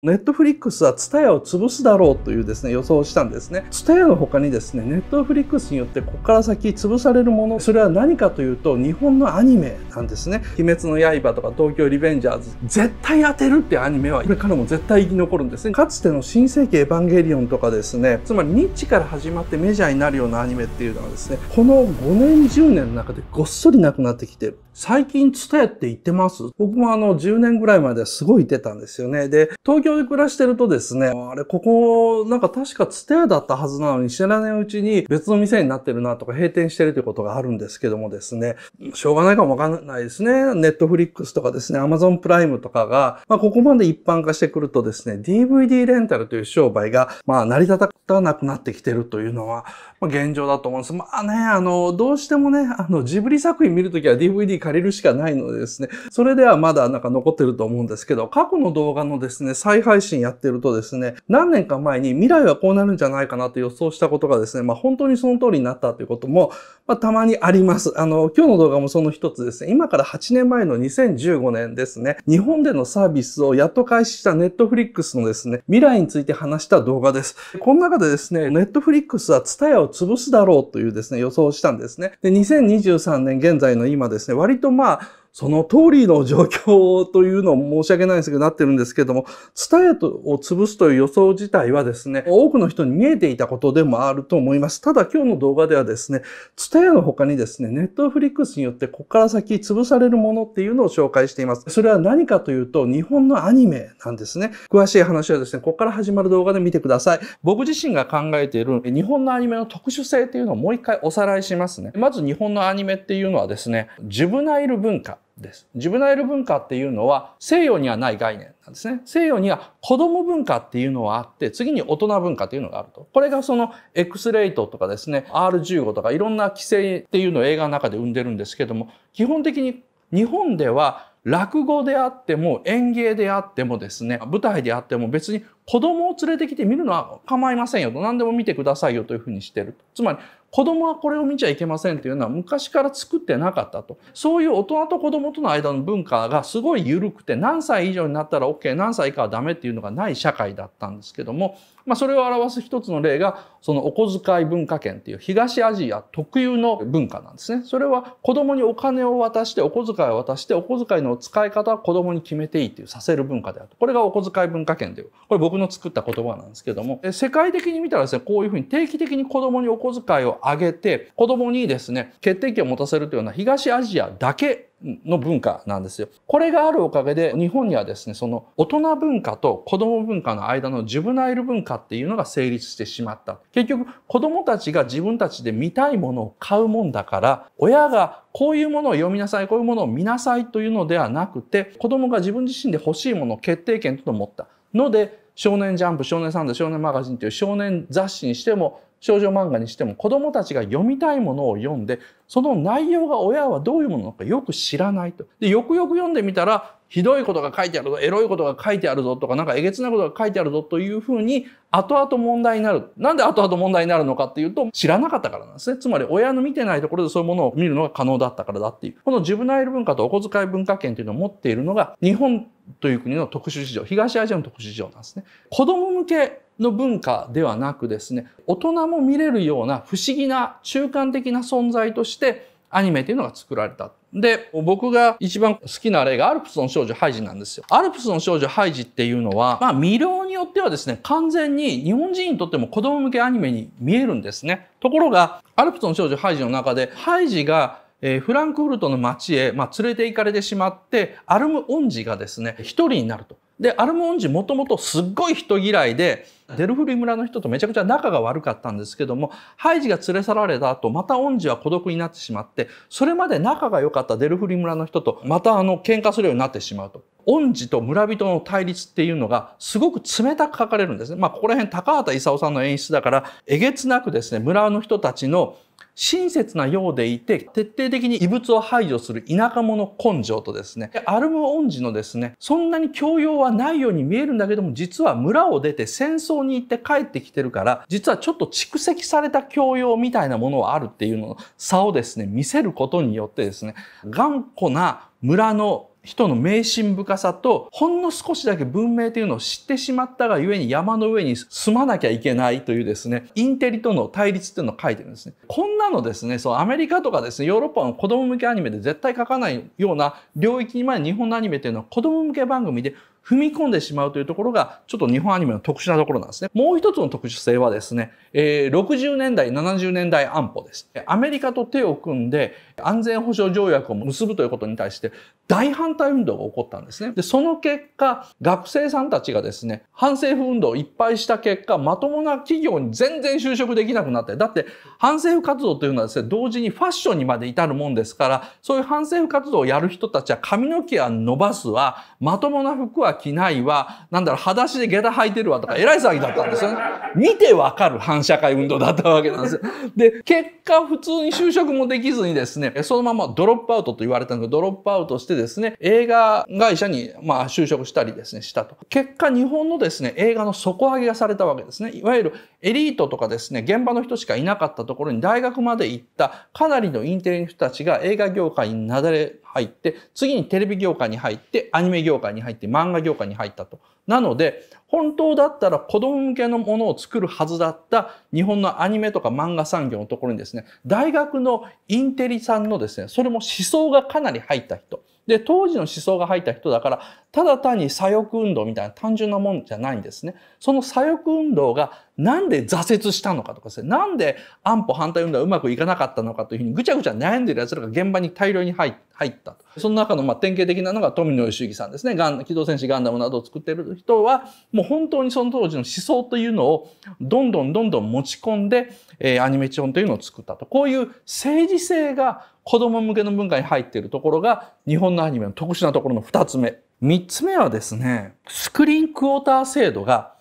ネットフリックスは TSUTAYA を潰すだろうというですね予想をしたんですね。TSUTAYA の他にですね、ネットフリックスによってここから先潰されるもの、それは何かというと日本のアニメなんですね。鬼滅の刃とか東京リベンジャーズ、絶対当てるっていうアニメはこれからも絶対生き残るんですね。かつての新世紀エヴァンゲリオンとかですね、つまりニッチから始まってメジャーになるようなアニメっていうのはですね、この5年10年の中でごっそりなくなってきてる。最近 TSUTAYA って言ってます？僕もあの10年ぐらいまではすごい言ってたんですよね。で、東京で暮らしてるとですね、あれ、ここ、なんか確かツテアだったはずなのに知らないうちに別の店になってるなとか閉店してるということがあるんですけどもですね、しょうがないかもわかんないですね。ネットフリックスとかですね、アマゾンプライムとかが、まあ、ここまで一般化してくるとですね、DVD レンタルという商売が、まあ、成り立たなくなってきてるというのは、まあ、現状だと思うんです。まあね、あの、どうしてもね、あの、ジブリ作品見るときは DVD 借りるしかないのでですね、それではまだなんか残ってると思うんですけど、過去の動画のですね、再配信やってるとですね、何年か前に未来はこうなるんじゃないかなと予想したことがですね、まあ本当にその通りになったということも、まあたまにあります。あの、今日の動画もその一つですね、今から8年前の2015年ですね、日本でのサービスをやっと開始したネットフリックスのですね、未来について話した動画です。この中でですね、ネットフリックスはツタヤを潰すだろうというですね、予想をしたんですね。で、2023年現在の今ですね、割とまあ、その通りの状況というのを申し訳ないんですけど、なってるんですけども、ツタヤを潰すという予想自体はですね、多くの人に見えていたことでもあると思います。ただ今日の動画ではですね、ツタヤの他にですね、ネットフリックスによってここから先潰されるものっていうのを紹介しています。それは何かというと、日本のアニメなんですね。詳しい話はですね、ここから始まる動画で見てください。僕自身が考えている日本のアニメの特殊性っていうのをもう一回おさらいしますね。まず日本のアニメっていうのはですね、ジュブナイル文化。です。ジブナイル文化っていうのは西洋にはない概念なんですね。西洋には子供文化っていうのはあって、次に大人文化っていうのがあると。これがその X レイトとかですね、R15 とかいろんな規制っていうのを映画の中で生んでるんですけども、基本的に日本では落語であっても演芸であってもですね、舞台であっても別に子供を連れてきて見るのは構いませんよと、何でも見てくださいよというふうにしてる。つまり子供はこれを見ちゃいけませんっていうのは昔から作ってなかったと。そういう大人と子供との間の文化がすごい緩くて何歳以上になったら OK、何歳以下はダメっていうのがない社会だったんですけども、まあそれを表す一つの例がそのお小遣い文化圏っていう東アジア特有の文化なんですね。それは子供にお金を渡してお小遣いを渡してお小遣いの使い方は子供に決めていいっていうさせる文化であると。これがお小遣い文化圏という。これ僕の作った言葉なんですけども、世界的に見たらですね、こういうふうに定期的に子供にお小遣いをあげて、子供にですね、決定権を持たせるというような東アジアだけの文化なんですよ。これがあるおかげで日本にはですね、その大人文化と子供文化の間のジュブナイル文化っていうのが成立してしまった。結局子供たちが自分たちで見たいものを買うもんだから、親がこういうものを読みなさい、こういうものを見なさいというのではなくて、子供が自分自身で欲しいものを決定権と思ったので、少年ジャンプ、少年サンデー、少年マガジンという少年雑誌にしても少女漫画にしても子供たちが読みたいものを読んでその内容が親はどういうものなのかよく知らないと。でよくよく読んでみたらひどいことが書いてあるぞエロいことが書いてあるぞとかなんかえげつなことが書いてあるぞというふうに後々問題になる。なんで後々問題になるのかっていうと知らなかったからなんですね。つまり親の見てないところでそういうものを見るのが可能だったからだっていう。このジュブナイル文化とお小遣い文化圏というのを持っているのが日本という国の特殊市場東アジアの特殊市場なんですね。子供向けの文化ではなくですね大人も見れるような不思議な中間的な存在としてアニメというのが作られた。で、僕が一番好きな例がアルプスの少女ハイジなんですよ。アルプスの少女ハイジっていうのは、まあ魅了によってはですね、完全に日本人にとっても子供向けアニメに見えるんですね。ところが、アルプスの少女ハイジの中で、ハイジがえー、フランクフルトの街へ、まあ、連れて行かれてしまって、アルムオンジがですね、一人になると。で、アルモンジもともとすっごい人嫌いで、デルフリ村の人とめちゃくちゃ仲が悪かったんですけども、ハイジが連れ去られた後、また恩師は孤独になってしまって、それまで仲が良かったデルフリ村の人と、またあの、喧嘩するようになってしまうと。恩師と村人の対立っていうのがすごく冷たく書かれるんですね。まあ、ここら辺高畑勲さんの演出だから、えげつなくですね、村の人たちの親切なようでいて、徹底的に異物を排除する田舎者根性とですね、アルム恩師のですね、そんなに教養はないように見えるんだけども、実は村を出て戦争に行って帰ってきてるから、実はちょっと蓄積された教養みたいなものはあるっていうのの差をですね、見せることによってですね、頑固な村の人の迷信深さと、ほんの少しだけ文明というのを知ってしまったがゆえに山の上に住まなきゃいけないというですね、インテリとの対立っていうのを書いてるんですね。こんなのですね、そうアメリカとかですね、ヨーロッパの子供向けアニメで絶対書かないような領域にまで日本のアニメっていうのは子供向け番組で踏み込んでしまうというところが、ちょっと日本アニメの特殊なところなんですね。もう一つの特殊性はですね、えー、60年代、70年代安保です。アメリカと手を組んで安全保障条約を結ぶということに対して大反対運動が起こったんですね。で、その結果、学生さんたちがですね、反政府運動をいっぱいした結果、まともな企業に全然就職できなくなって、だって反政府活動というのはですね、同時にファッションにまで至るもんですから、そういう反政府活動をやる人たちは髪の毛は伸ばすわ、まともな服は着ないわ、なんだろ、裸足で下駄履いてるわとか、偉い騒ぎだったんですよね。見てわかる反社会運動だったわけなんですよ。で、結果、普通に就職もできずにですね、そのままドロップアウトと言われたのが、ドロップアウトしてですね、映画会社に、まあ、就職したりですね、したと。結果、日本のですね、映画の底上げがされたわけですね。いわゆるエリートとかですね、現場の人しかいなかったところに大学まで行ったかなりのインテリの人たちが映画業界になだれ入って、次にテレビ業界に入って、アニメ業界に入って、漫画業界に入ったと。なので、本当だったら子供向けのものを作るはずだった日本のアニメとか漫画産業のところにですね、大学のインテリさんのですね、それも思想がかなり入った人。で、当時の思想が入った人だから、ただ単に左翼運動みたいな単純なもんじゃないんですね。その左翼運動がなんで挫折したのかとかですね、なんで安保反対運動はうまくいかなかったのかというふうにぐちゃぐちゃ悩んでる奴らが現場に大量に入ったと。その中のま典型的なのが富野義行さんですね。ガン機動戦士ガンダムなどを作ってる人は、もう本当にその当時の思想というのをどんどんどんどん持ち込んで、え、アニメーションというのを作ったと。こういう政治性が子供向けの文化に入っているところが日本のアニメの特殊なところの二つ目。三つ目はですね、スクリーンクォーター制度が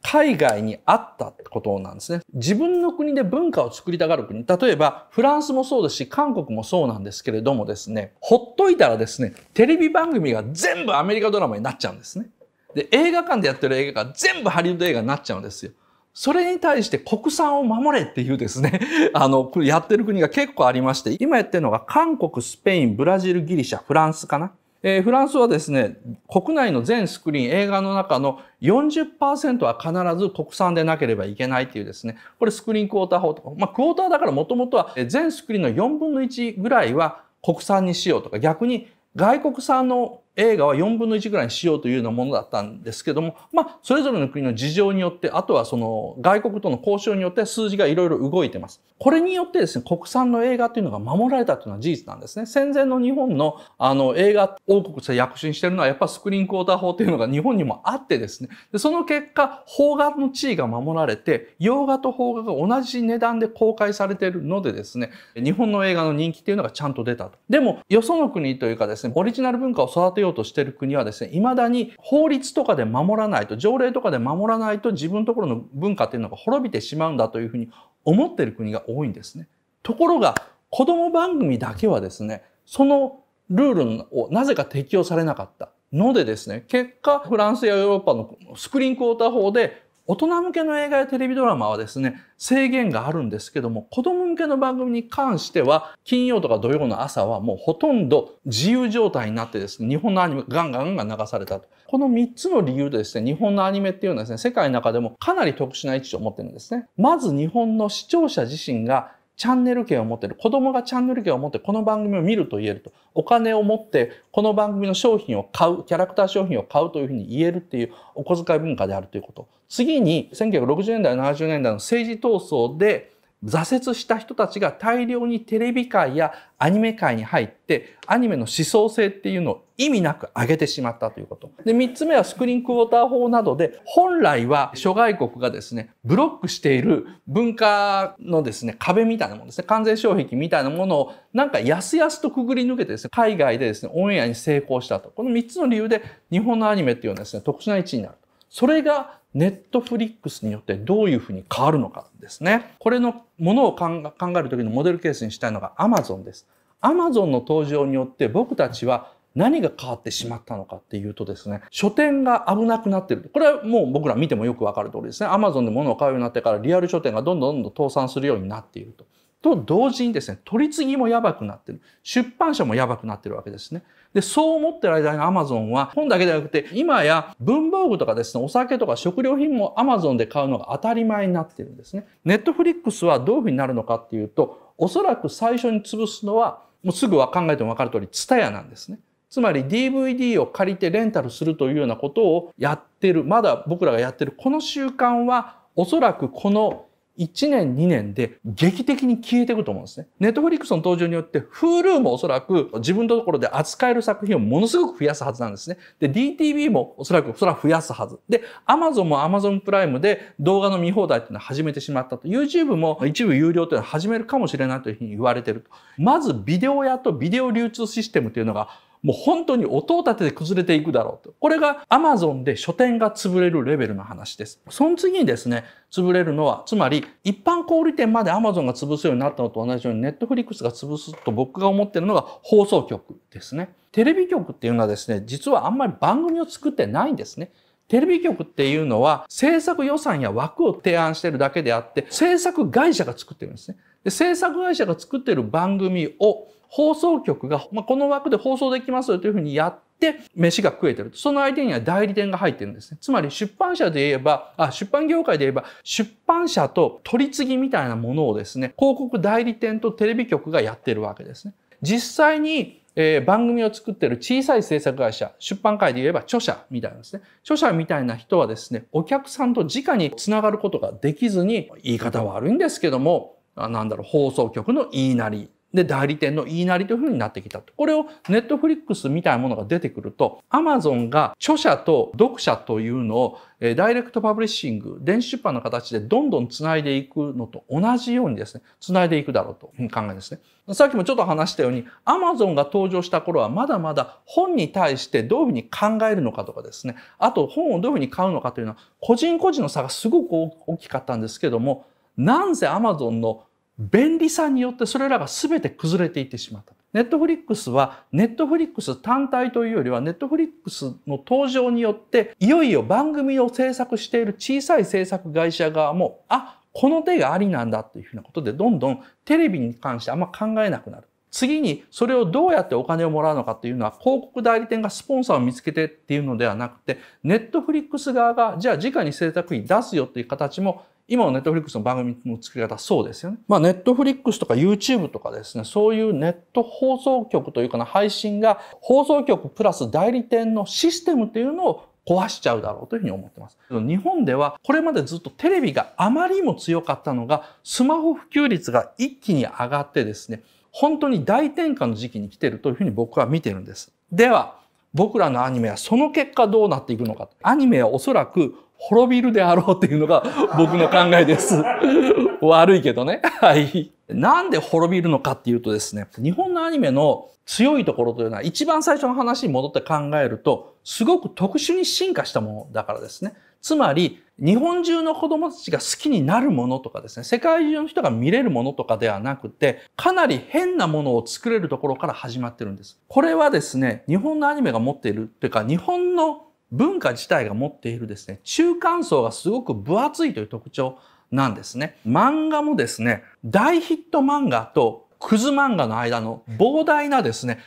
海外にあったってことなんですね。自分の国で文化を作りたがる国。例えば、フランスもそうですし、韓国もそうなんですけれどもですね、ほっといたらですね、テレビ番組が全部アメリカドラマになっちゃうんですね。で、映画館でやってる映画が全部ハリウッド映画になっちゃうんですよ。それに対して国産を守れっていうですね、あの、やってる国が結構ありまして、今やってるのが韓国、スペイン、ブラジル、ギリシャ、フランスかな。えー、フランスはですね、国内の全スクリーン、映画の中の40%は必ず国産でなければいけないっていうですね、これスクリーンクォーター法とか、まあクォーターだからもともとは全スクリーンの4分の1ぐらいは国産にしようとか、逆に外国産の映画は4分の1ぐらいにしようというようなものだったんですけども、まあ、それぞれの国の事情によって、あとはその外国との交渉によって数字がいろいろ動いてます。これによってですね、国産の映画というのが守られたというのは事実なんですね。戦前の日本のあの映画王国として躍進しているのはやっぱスクリーンクォーター法というのが日本にもあってですね、でその結果、邦画の地位が守られて、洋画と邦画が同じ値段で公開されているのでですね、日本の映画の人気というのがちゃんと出たと。でも、よその国というかですね、オリジナル文化を育てようとしている国はですね、未だに法律とかで守らないと、条例とかで守らないと自分のところの文化っていうのが滅びてしまうんだというふうに思っている国が多いんですね。ところが、子供番組だけはですね、そのルールをなぜか適用されなかったのでですね、結果、フランスやヨーロッパのスクリーンクォーター法で大人向けの映画やテレビドラマはですね、制限があるんですけども、子供向けの番組に関しては、金曜とか土曜の朝はもうほとんど自由状態になってですね、日本のアニメガンガンガン流されたと。この3つの理由でですね、日本のアニメっていうのはですね、世界の中でもかなり特殊な位置を持ってるんですね。まず日本の視聴者自身がチャンネル権を持ってる。子供がチャンネル権を持ってこの番組を見ると言えると。お金を持ってこの番組の商品を買う、キャラクター商品を買うというふうに言えるっていうお小遣い文化であるということ。次に1960年代、70年代の政治闘争で挫折した人たちが大量にテレビ界やアニメ界に入って、アニメの思想性っていうのを意味なく上げてしまったということ。で、三つ目はスクリーンクォーター法などで、本来は諸外国がですね、ブロックしている文化のですね、壁みたいなものですね、完全障壁みたいなものをなんかやすやすとくぐり抜けてですね、海外でですね、オンエアに成功したと。この三つの理由で日本のアニメっていうのはですね、特殊な位置になる。それがネットフリックスによってどういうふうに変わるのかですね。これのものを考えるときのモデルケースにしたいのが Amazon です。Amazon の登場によって僕たちは何が変わってしまったのかっていうとですね、書店が危なくなってる。これはもう僕ら見てもよくわかる通りですね。Amazon で物を買うようになってからリアル書店がどんどんどんどん倒産するようになっていると。と同時にですね、取り次ぎもやばくなってる。出版社もやばくなってるわけですね。で、そう思ってる間に Amazon は本だけではなくて、今や文房具とかですね、お酒とか食料品も Amazon で買うのが当たり前になってるんですね。Netflix はどういうふうになるのかっていうと、おそらく最初に潰すのは、もうすぐは考えてもわかる通り、ツタヤなんですね。つまり DVD を借りてレンタルするというようなことをやってる、まだ僕らがやってるこの習慣は、おそらくこの1年2年で劇的に消えていくと思うんですね。ネットフリックスの登場によって Hulu もおそらく自分のところで扱える作品をものすごく増やすはずなんですね。で、DTV もおそらくそれは増やすはず。で、Amazon も Amazon プライムで動画の見放題っていうのは始めてしまったと。YouTube も一部有料というのは始めるかもしれないというふうに言われてると。まずビデオ屋とビデオ流通システムというのがもう本当に音を立てて崩れていくだろうと。これが Amazon で書店が潰れるレベルの話です。その次にですね、潰れるのは、つまり一般小売店まで Amazon が潰すようになったのと同じように Netflix が潰すと僕が思ってるのが放送局ですね。テレビ局っていうのはですね、実はあんまり番組を作ってないんですね。テレビ局っていうのは制作予算や枠を提案してるだけであって、制作会社が作ってるんですね。で制作会社が作ってる番組を放送局が、まあ、この枠で放送できますよというふうにやって、飯が食えてる。その相手には代理店が入ってるんですね。つまり出版社で言えば、あ、出版業界で言えば、出版社と取り次ぎみたいなものをですね、広告代理店とテレビ局がやってるわけですね。実際にえー、番組を作ってる小さい制作会社、出版界で言えば著者みたいなんですね。著者みたいな人はですね、お客さんと直につながることができずに、言い方は悪いんですけども、なんだろう、放送局の言いなりで、代理店の言いなりというふうになってきたと。これをネットフリックスみたいなものが出てくると、アマゾンが著者と読者というのを、えダイレクトパブリッシング、電子出版の形でどんどん繋いでいくのと同じようにですね、繋いでいくだろうと考えですね。さっきもちょっと話したように、アマゾンが登場した頃はまだまだ本に対してどういうふうに考えるのかとかですね、あと本をどういうふうに買うのかというのは、個人個人の差がすごく大きかったんですけども、なんせアマゾンの便利さによってそれらが全て崩れていってしまった。ネットフリックスはネットフリックス単体というよりはネットフリックスの登場によっていよいよ番組を制作している小さい制作会社側もあこの手がありなんだというふうなことでどんどんテレビに関してあんま考えなくなる。次にそれをどうやってお金をもらうのかっていうのは広告代理店がスポンサーを見つけてっていうのではなくてネットフリックス側がじゃあ直に制作費出すよっていう形も今のネットフリックスの番組の作り方そうですよね。まあネットフリックスとか YouTube とかですね、そういうネット放送局というかな配信が放送局プラス代理店のシステムっていうのを壊しちゃうだろうというふうに思ってます。日本ではこれまでずっとテレビがあまりにも強かったのがスマホ普及率が一気に上がってですね、本当に大転換の時期に来てるというふうに僕は見てるんです。では、僕らのアニメはその結果どうなっていくのか。アニメはおそらく滅びるであろうっていうのが 僕の考えです。悪いけどね。はい。なんで滅びるのかっていうとですね、日本のアニメの強いところというのは一番最初の話に戻って考えると、すごく特殊に進化したものだからですね。つまり、日本中の子供たちが好きになるものとかですね、世界中の人が見れるものとかではなくて、かなり変なものを作れるところから始まってるんです。これはですね、日本のアニメが持っているというか、日本の文化自体が持っているですね、中間層がすごく分厚いという特徴なんですね。漫画もですね、大ヒット漫画とクズ漫画の間の膨大なですね、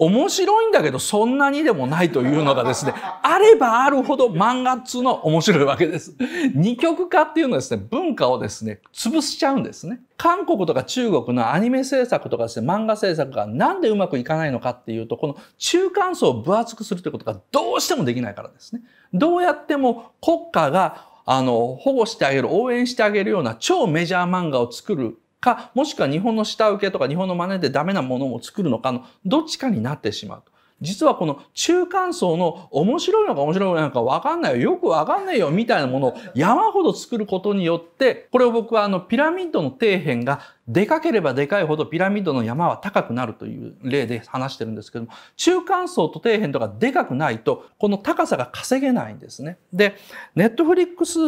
面白いんだけどそんなにでもないというのがですね、あればあるほど漫画っつうのは面白いわけです。二極化っていうのはですね、文化をですね、潰しちゃうんですね。韓国とか中国のアニメ制作とかですね、漫画制作がなんでうまくいかないのかっていうと、この中間層を分厚くするということがどうしてもできないからですね。どうやっても国家があの、保護してあげる、応援してあげるような超メジャー漫画を作るか、もしくは日本の下請けとか日本の真似でダメなものを作るのかの、どっちかになってしまう。実はこの中間層の面白いのか面白いのかわかんないよ、よくわかんないよみたいなものを山ほど作ることによって、これを僕はあのピラミッドの底辺がでかければでかいほどピラミッドの山は高くなるという例で話してるんですけども、中間層と底辺とかでかくないと、この高さが稼げないんですね。で、ネットフリックス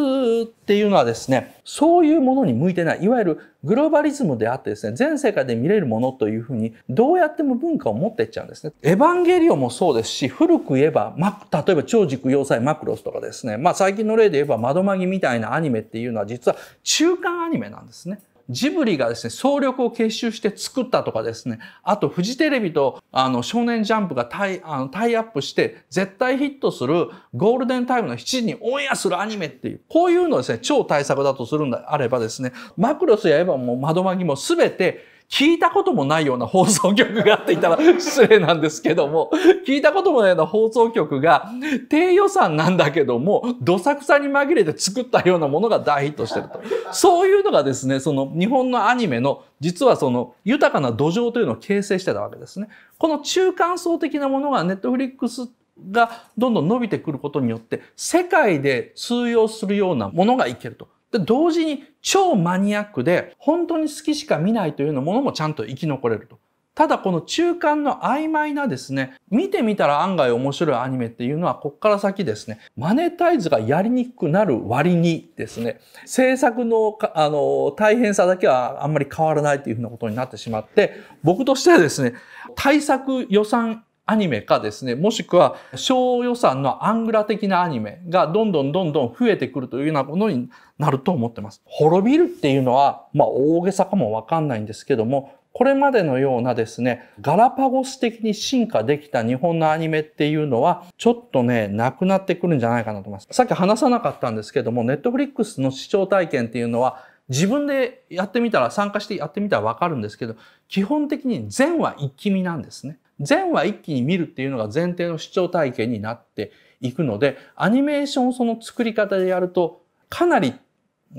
っていうのはですね、そういうものに向いてない、いわゆるグローバリズムであってですね、全世界で見れるものというふうに、どうやっても文化を持っていっちゃうんですね。エヴァンゲリオンもそうですし、古く言えば、例えば超軸要塞マクロスとかですね、まあ最近の例で言えば窓マギみたいなアニメっていうのは実は中間アニメなんですね。ジブリがですね、総力を結集して作ったとかですね、あとフジテレビとあの少年ジャンプがタイあのタイアップして絶対ヒットするゴールデンタイムの7時にオンエアするアニメっていう、こういうのをですね、超対策だとするんであればですね、マクロスやエヴァも窓マギも全て聞いたこともないような放送局があっていたら失礼なんですけども、聞いたこともないような放送局が低予算なんだけども、どさくさに紛れて作ったようなものが大ヒットしてると。そういうのがですね、その日本のアニメの実はその豊かな土壌というのを形成してたわけですね。この中間層的なものがネットフリックスがどんどん伸びてくることによって世界で通用するようなものがいけると。で、同時に超マニアックで本当に好きしか見ないというようなものもちゃんと生き残れると。ただこの中間の曖昧なですね、見てみたら案外面白いアニメっていうのは、こっから先ですね、マネタイズがやりにくくなる割にですね、制作のあの大変さだけはあんまり変わらないというふうなことになってしまって、僕としてはですね、対策予算アニメかですね、もしくは小予算のアングラ的なアニメがどんどんどんどん増えてくるというようなものになると思ってます。滅びるっていうのは、まあ大げさかもわかんないんですけども、これまでのようなですね、ガラパゴス的に進化できた日本のアニメっていうのは、ちょっとね、なくなってくるんじゃないかなと思います。さっき話さなかったんですけども、ネットフリックスの視聴体験っていうのは、自分でやってみたら、参加してやってみたらわかるんですけど、基本的に全話一気見なんですね。全話一気に見るっていうのが前提の視聴体験になっていくので、アニメーションその作り方でやるとかなり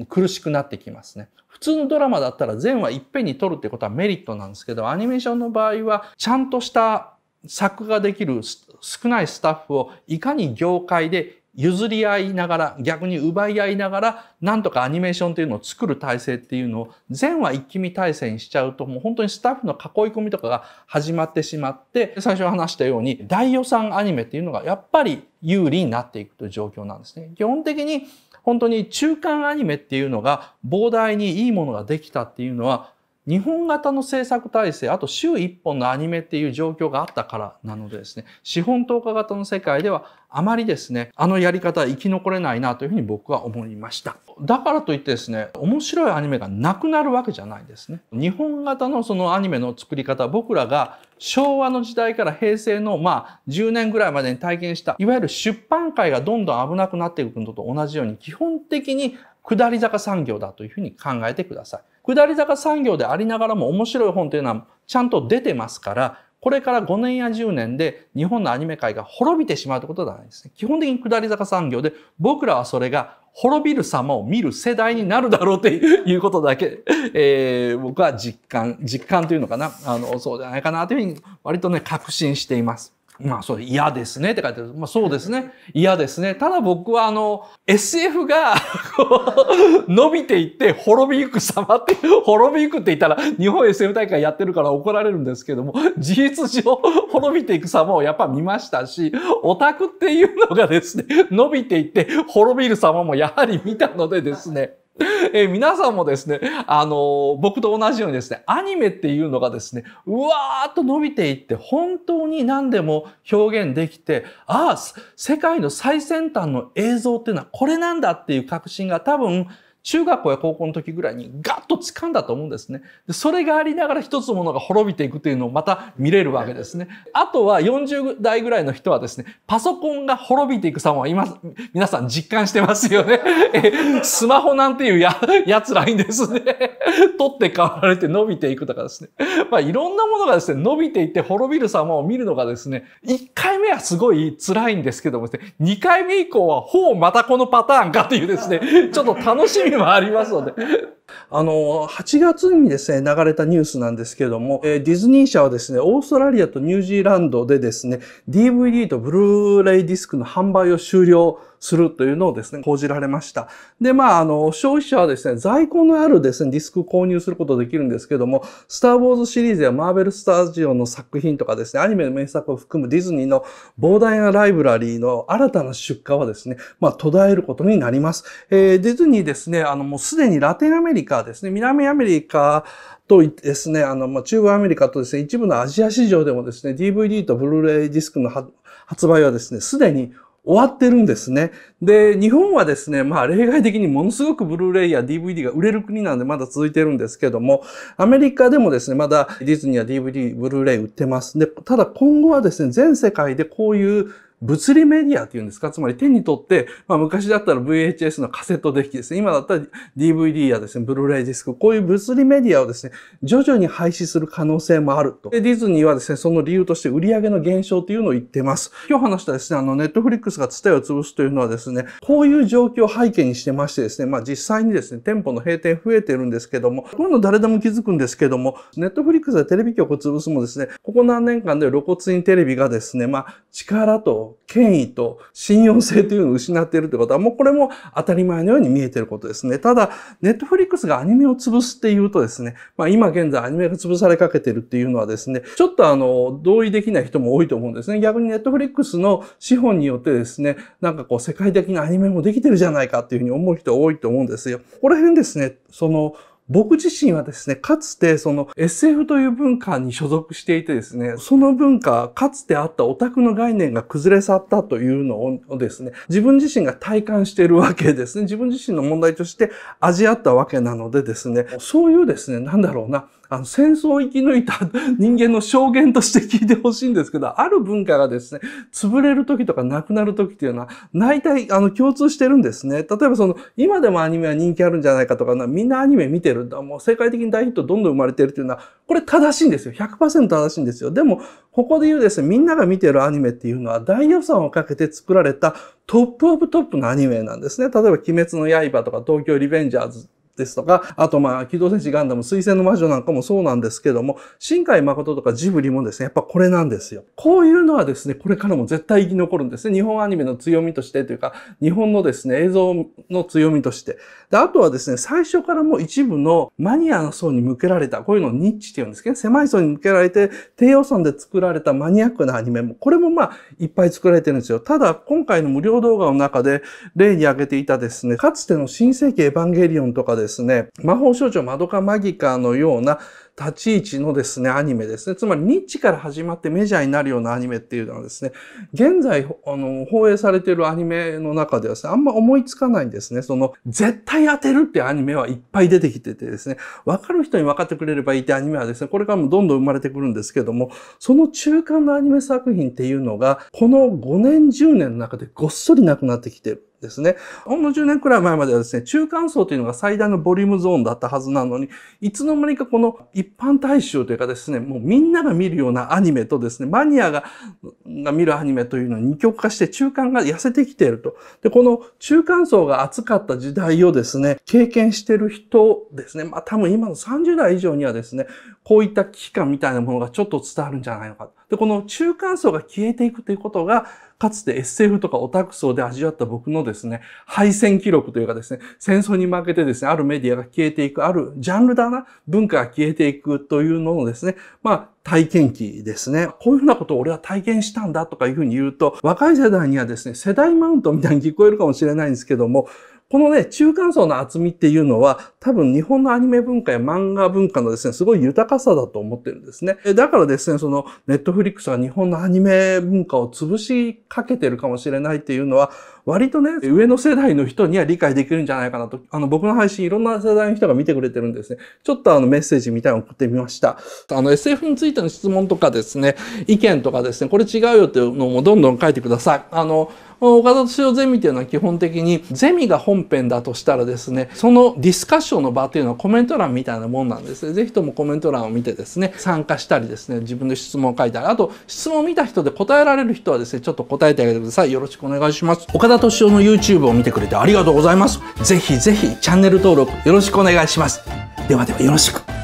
苦しくなってきますね。普通のドラマだったら全話いっぺんに撮るってことはメリットなんですけど、アニメーションの場合はちゃんとした作ができる少ないスタッフをいかに業界で譲り合いながら、逆に奪い合いながら、なんとかアニメーションというのを作る体制っていうのを、全話一気見体制にしちゃうと、もう本当にスタッフの囲い込みとかが始まってしまって、最初話したように、大予算アニメっていうのがやっぱり有利になっていくという状況なんですね。基本的に、本当に中間アニメっていうのが膨大にいいものができたっていうのは、日本型の制作体制、あと週1本のアニメっていう状況があったからなのでですね、資本投下型の世界ではあまりですね、あのやり方は生き残れないなというふうに僕は思いました。だからといってですね、面白いアニメがなくなるわけじゃないですね。日本型のそのアニメの作り方、僕らが昭和の時代から平成のまあ10年ぐらいまでに体験した、いわゆる出版界がどんどん危なくなっていくのと同じように、基本的に下り坂産業だというふうに考えてください。下り坂産業でありながらも面白い本というのはちゃんと出てますから、これから5年や10年で日本のアニメ界が滅びてしまうということではないですね。基本的に下り坂産業で僕らはそれが滅びる様を見る世代になるだろうということだけ、えー、僕は実感、実感というのかな、あの、そうじゃないかなというふうに割とね、確信しています。まあ、それ嫌ですねって書いてある。まあ、そうですね。嫌ですね。ただ僕はあの、SF が伸びていって滅びゆく様って、滅びゆくって言ったら日本 SF 大会やってるから怒られるんですけども、事実上滅びていく様をやっぱ見ましたし、オタクっていうのがですね、伸びていって滅びる様もやはり見たのでですね、え、皆さんもですね、あの、僕と同じようにですね、アニメっていうのがですね、うわーっと伸びていって、本当に何でも表現できて、ああ、世界の最先端の映像っていうのはこれなんだっていう確信が多分、中学校や高校の時ぐらいにガッと掴んだと思うんですね。でそれがありながら一つのものが滅びていくというのをまた見れるわけですね。あとは40代ぐらいの人はですね、パソコンが滅びていく様は今、皆さん実感してますよね。スマホなんていうや、やつらいんですね。取って代わられて伸びていくとかですね。まあいろんなものがですね、伸びていって滅びる様を見るのがですね、1回目はすごい辛いんですけどもですね、2回目以降はほうまたこのパターンかというですね、ちょっと楽しみもありますので。あの、8月にですね、流れたニュースなんですけれども、えディズニー社はですね、オーストラリアとニュージーランドでですね、DVD とブルーレイディスクの販売を終了するというのをですね、報じられました。で、まあ、あの、消費者はですね、在庫のあるですね、ディスクを購入することできるんですけども、スター・ウォーズシリーズやマーベル・スタジオの作品とかですね、アニメの名作を含むディズニーの膨大なライブラリーの新たな出荷はですね、まあ、途絶えることになります。えー、ディズニーですね、であの、もうすでにラテンアメリカですね、南アメリカとですね、あの、まあ、中部アメリカとですね、一部のアジア市場でもですね、DVD とブルーレイディスクの発売はですね、すでに終わってるんですね。で、日本はですね、まあ例外的にものすごくブルーレイや DVD が売れる国なんでまだ続いてるんですけども、アメリカでもですね、まだディズニーや DVD、ブルーレイ売ってます。で、ただ今後はですね、全世界でこういう物理メディアっていうんですか？つまり手に取って、まあ昔だったら VHS のカセットデッキですね。今だったら DVD やですね、ブルーレイディスク、こういう物理メディアをですね、徐々に廃止する可能性もあると。で、ディズニーはですね、その理由として売り上げの減少というのを言ってます。今日話したですね、あの、ネットフリックスが伝えを潰すというのはですね、こういう状況を背景にしてましてですね、まあ実際にですね、店舗の閉店増えてるんですけども、こういうの誰でも気づくんですけども、ネットフリックスでテレビ局を潰すもですね、ここ何年間で露骨にテレビがですね、まあ力と権威と信用性というのを失っているということは、もうこれも当たり前のように見えていることですね。ただ、ネットフリックスがアニメを潰すっていうとですね、まあ今現在アニメが潰されかけてるっていうのはですね、ちょっとあの、同意できない人も多いと思うんですね。逆にネットフリックスの資本によってですね、なんかこう世界的なアニメもできてるじゃないかっていうふうに思う人多いと思うんですよ。ここら辺ですね、その、僕自身はですね、かつてその SF という文化に所属していてですね、その文化、かつてあったオタクの概念が崩れ去ったというのをですね、自分自身が体感しているわけですね。自分自身の問題として味あったわけなのでですね、そういうですね、なんだろうな、あの、戦争を生き抜いた 人間の証言として聞いてほしいんですけど、ある文化がですね、潰れる時とかなくなる時っていうのは、大体、あの、共通してるんですね。例えばその、今でもアニメは人気あるんじゃないかとかみんなアニメ見てるんだ。もう世界的に大ヒットどんどん生まれてるっていうのは、これ正しいんですよ。100%正しいんですよ。でも、ここで言うですね、みんなが見てるアニメっていうのは、大予算をかけて作られたtop of top のアニメなんですね。例えば、鬼滅の刃とか東京リベンジャーズですとか、あとまあ、機動戦士ガンダム、水星の魔女なんかもそうなんですけども、新海誠とかジブリもですね、やっぱこれなんですよ。こういうのはですね、これからも絶対生き残るんですね。日本アニメの強みとしてというか、日本のですね、映像の強みとして。で、あとはですね、最初からもう一部のマニアの層に向けられた、こういうのをニッチって言うんですけど、狭い層に向けられて、低予算で作られたマニアックなアニメも、これもまあ、いっぱい作られてるんですよ。ただ、今回の無料動画の中で例に挙げていたですね、かつての新世紀エヴァンゲリオンとかでですね、魔法少女マドカマギカのような立ち位置のですね、アニメですね。つまりニッチから始まってメジャーになるようなアニメっていうのはですね、現在、あの、放映されているアニメの中ではですね、あんま思いつかないんですね。その、絶対当てるってアニメはいっぱい出てきててですね、わかる人に分かってくれればいいってアニメはですね、これからもどんどん生まれてくるんですけども、その中間のアニメ作品っていうのが、この5年、10年の中でごっそりなくなってきてる。ですね。ほんの10年くらい前まではですね、中間層というのが最大のボリュームゾーンだったはずなのに、いつの間にかこの一般大衆というかですね、もうみんなが見るようなアニメとですね、マニアがが見るアニメというのに二極化して中間が痩せてきていると。で、この中間層が厚かった時代をですね、経験してる人ですね、まあ多分今の30代以上にはですね、こういった危機感みたいなものがちょっと伝わるんじゃないのか。で、この中間層が消えていくということが、かつて SF とかオタク層で味わった僕のですね、敗戦記録というかですね、戦争に負けてですね、あるメディアが消えていく、あるジャンルだな、文化が消えていくというののですね、まあ、体験記ですね。こういうふうなことを俺は体験したんだとかいうふうに言うと、若い世代にはですね、世代マウントみたいに聞こえるかもしれないんですけども、このね、中間層の厚みっていうのは、多分日本のアニメ文化や漫画文化のですね、すごい豊かさだと思ってるんですね。だからですね、その、ネットフリックスは日本のアニメ文化を潰しかけてるかもしれないっていうのは、割とね、上の世代の人には理解できるんじゃないかなと。あの、僕の配信いろんな世代の人が見てくれてるんですね。ちょっとあの、メッセージみたいなの送ってみました。あの、SF についての質問とかですね、意見とかですね、これ違うよっていうのもどんどん書いてください。あの、岡田敏夫ゼミっていうのは基本的にゼミが本編だとしたらですね、そのディスカッションの場っていうのはコメント欄みたいなもんなんですね。ぜひともコメント欄を見てですね、参加したりですね、自分で質問を書いたり、あと質問を見た人で答えられる人はですね、ちょっと答えてあげてください。よろしくお願いします。岡田敏夫の YouTube を見てくれてありがとうございます。ぜひぜひチャンネル登録よろしくお願いします。ではではよろしく。